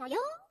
すごいパーフェクトだよ